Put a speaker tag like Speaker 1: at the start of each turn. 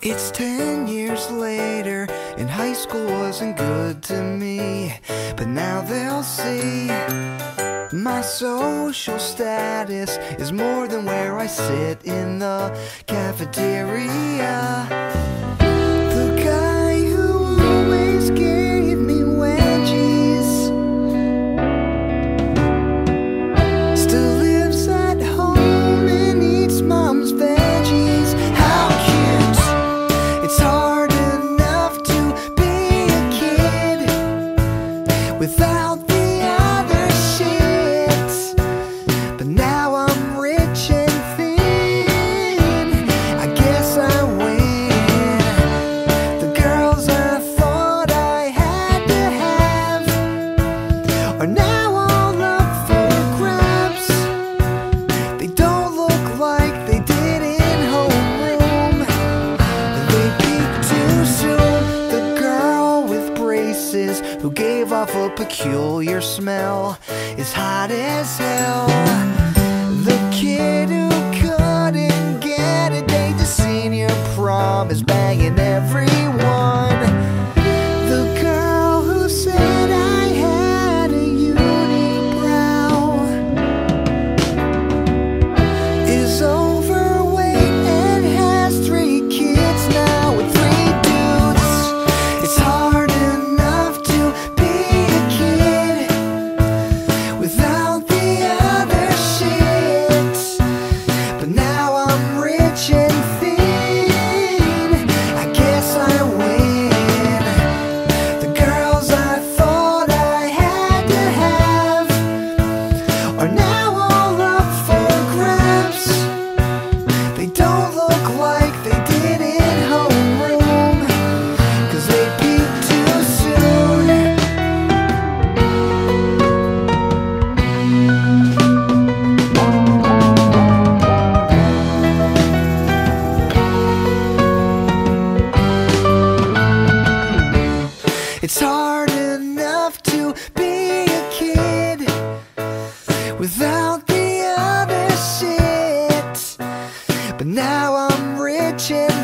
Speaker 1: It's ten years later, and high school wasn't good to me. But now they'll see my social status is more than where I sit in the cafeteria. of a peculiar smell is hot as hell. It's hard enough to be a kid without the other shit. But now I'm rich and